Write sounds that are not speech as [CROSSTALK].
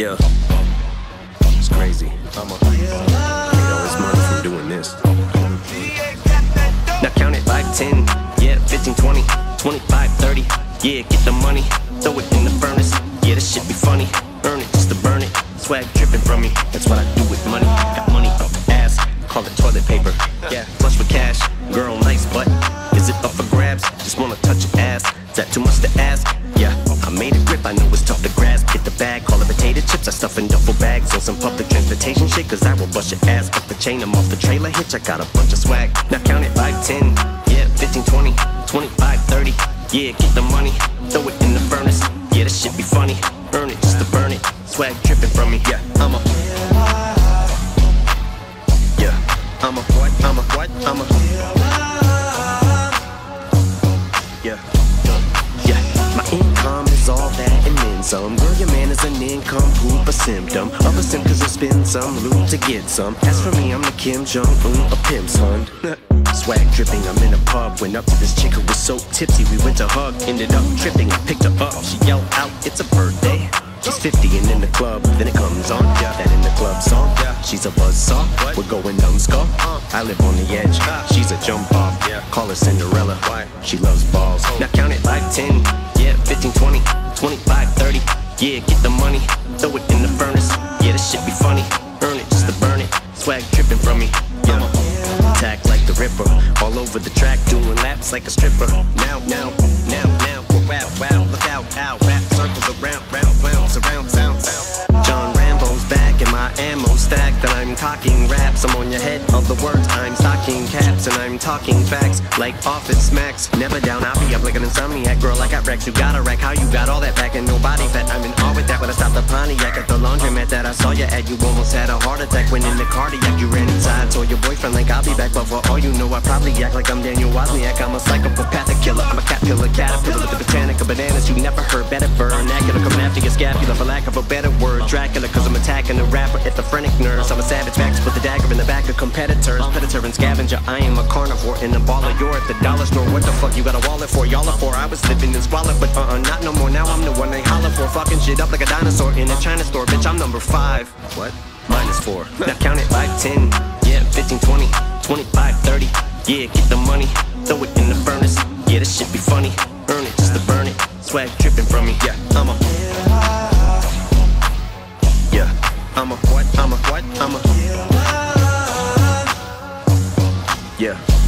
Yeah. It's crazy. I'm a made all this money from doing this. Now count it 5, 10, yeah, 15, 20, 25, 30. Yeah, get the money, throw it in the furnace. Yeah, this shit be funny. Earn it just to burn it. Swag dripping from me, that's what I do with money. Got money up ass, call it toilet paper. Yeah, flush with cash, girl, nice butt. Is it up for grabs? Just wanna touch your ass. Is that too much to ask? Yeah, I made a grip, I know it's tough to chips. I stuff in duffel bags on some public transportation shit. Cause I will bust your ass up the chain. I'm off the trailer hitch. I got a bunch of swag. Now count it 5, 10, yeah, 15, 20, 25, 30. Yeah, get the money, throw it in the furnace. Yeah, this shit be funny. Earn it just to burn it. Swag dripping from me. Yeah, I'm a. Yeah, I'm a what? I'm a what? I'm a. Yeah, some. Girl, your man is an income poop, a symptom of a sim, cause I spend some loot to get some. As for me, I'm the Kim Jong Un, a pimp son. [LAUGHS] Swag dripping, I'm in a pub. Went up to this chick who was so tipsy, we went to hug. Ended up tripping, I picked her up. She yelled out, It's a birthday. She's 50 and in the club, then it comes on. Yeah, that in the club song. Yeah, she's a buzzsaw. We're going numbskull. I live on the edge. She's a jump off. Yeah, call her Cinderella. She loves balls. Now count it 5, 10, yeah, 15, 20, 25, 30. Yeah, get the money, throw it in the furnace. Yeah, this shit be funny. Earn it just to burn it. Swag dripping from me. Yeah. Attack like the Ripper, all over the track, doing laps like a stripper. Now, now, now, talking raps. I'm on your head of the words, I'm stocking caps, and I'm talking facts like OfficeMax. Never down, I'll be up like an insomniac, girl. I got wrecked, you got a rack. How you got all that back and no body fat? I'm in awe with that when I stopped the Pontiac at the laundromat that I saw you at. You almost had a heart attack when in the cardiac. You ran inside, told your boyfriend like I'll be back, but for all you know, I probably act like I'm Daniel Wozniak. I'm a psychopathic killer. I'm a cat caterpillar, caterpillar with the botanic of bananas. You never heard better vernacular coming after your scapula, for lack of a better word. Dracula, cause I'm attacking the rapper at the phrenic nerves. I'm a savage max, put the dagger in the back of competitors. Predator and scavenger, I am a carnivore and a baller. You're at the dollar store. What the fuck you got a wallet for? Y'all are for. I was living in squalor, but uh uh, not no more. Now I'm the one they holler for. Fucking shit up like a dinosaur in a China store. Bitch, I'm number five. What? Minus four. [LAUGHS] Now count it 5, 10, yeah, 15, 20, 25, 30. Yeah, get the money, throw it in the furnace. Yeah, this shit be funny. Earn it just to burn it. Swag dripping from me. Yeah, I'm a. I'm a what? I'm a what? I'm a. Yeah.